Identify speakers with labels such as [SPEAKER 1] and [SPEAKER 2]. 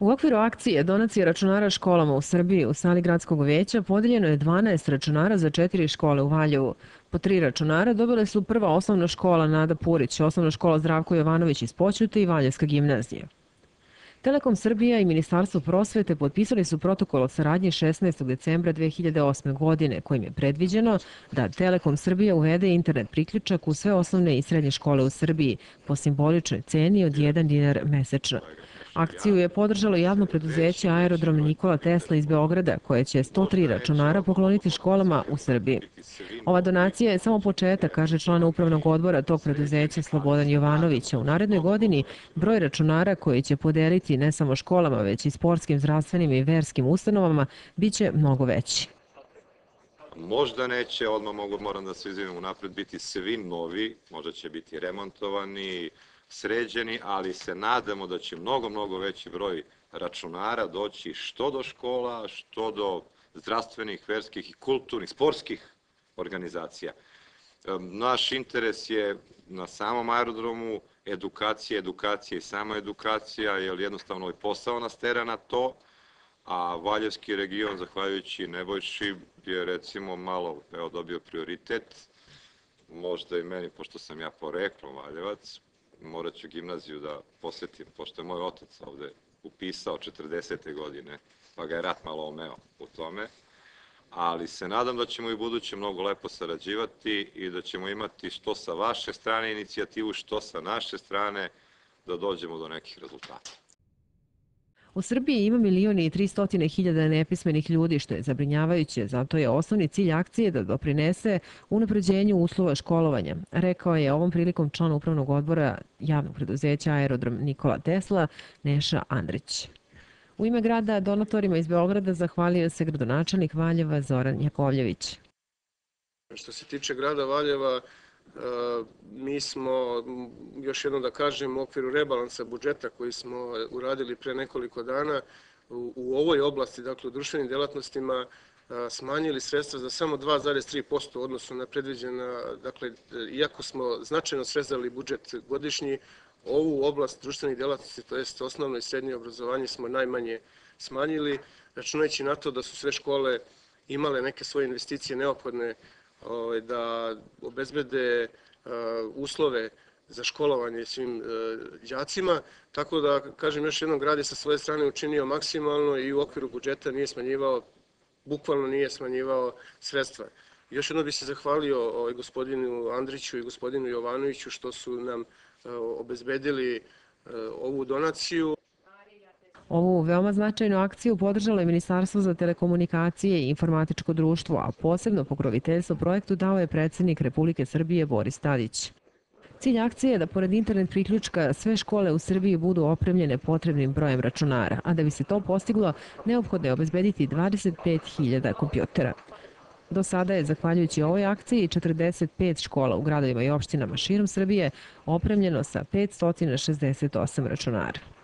[SPEAKER 1] U okviru akcije donacije računara školama u Srbiji u sali gradskog veća podeljeno je 12 računara za četiri škole u Valjevu. Po tri računara dobile su prva osnovna škola Nada Purić, osnovna škola Zdravko Jovanović iz Poćute i Valjevska gimnazija. Telekom Srbija i Ministarstvo prosvete potpisali su protokol o saradnji 16. decembra 2008. godine, kojim je predviđeno da Telekom Srbija uvede internet priključak u sve osnovne i srednje škole u Srbiji po simboličnoj ceni od 1 dinar mesečno. Akciju je podržalo javno preduzeće Aerodrom Nikola Tesla iz Beograda, koje će 103 računara pokloniti školama u Srbiji. Ova donacija je samo početak, kaže član upravnog odbora tog preduzeća Slobodan Jovanović. U narednoj godini broj računara koji će podeliti ne samo školama, već i sportskim, zdravstvenim i verskim ustanovama, biće mnogo veći.
[SPEAKER 2] Možda neće, odmah mogu, moram da se izvinim unapred, biti svi novi, možda će biti remontovani, sređeni, ali se nadamo da će mnogo, mnogo veći broj računara doći što do škola, što do zdravstvenih, verskih i kulturnih, sportskih organizacija. Naš interes je na samom aerodromu edukacija, edukacija i samo edukacija, jer jednostavno ovaj posao nas tera na to, a Valjevski region, zahvaljujući Nebojši, je recimo malo evo, dobio prioritet, možda i meni, pošto sam ja poreklom Valjevac, morat ću gimnaziju da posetim, pošto je moj otac ovde upisao 40. godine, pa ga je rat malo omeo u tome, ali se nadam da ćemo i buduće mnogo lepo sarađivati i da ćemo imati što sa vaše strane inicijativu, što sa naše strane, da dođemo do nekih rezultata.
[SPEAKER 1] U Srbiji ima milijoni i 300 hiljada nepismenih ljudi, što je zabrinjavajuće, zato je osnovni cilj akcije da doprinese unapređenju uslova školovanja, rekao je ovom prilikom član upravnog odbora javnog preduzeća Aerodrom Nikola Tesla, Neša Andrić. U ime grada donatorima iz Beograda zahvalio se gradonačelnik Valjeva Zoran Jakovljević.
[SPEAKER 3] Što se tiče grada Valjeva, mi smo, još jednom da kažem, u okviru rebalansa budžeta koji smo uradili pre nekoliko dana, u ovoj oblasti, dakle u društvenim delatnostima, smanjili sredstva za samo 2,3% u odnosu na predviđena, dakle, iako smo značajno srezali budžet godišnji, ovu oblast društvenih delatnosti, to jest osnovno i srednje obrazovanje, smo najmanje smanjili, računajući na to da su sve škole imale neke svoje investicije neophodne ovaj, da obezbede uslove za školovanje svim đacima, tako da, kažem još jednom, grad je sa svoje strane učinio maksimalno i u okviru budžeta nije smanjivao, bukvalno nije smanjivao sredstva. Još jedno bih se zahvalio ovaj, gospodinu Andriću i gospodinu Jovanoviću što su nam obezbedili ovu donaciju.
[SPEAKER 1] Ovu veoma značajnu akciju podržalo je Ministarstvo za telekomunikacije i informatičko društvo, a posebno pokroviteljstvo projektu dao je predsednik Republike Srbije Boris Tadić. Cilj akcije je da pored internet priključka sve škole u Srbiji budu opremljene potrebnim brojem računara, a da bi se to postiglo, neophodno je obezbediti 25.000 kompjutera. Do sada je, zahvaljujući ovoj akciji, 45 škola u gradovima i opštinama širom Srbije opremljeno sa 568 računara.